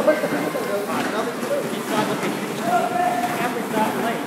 He's not looking. Cameron's not late.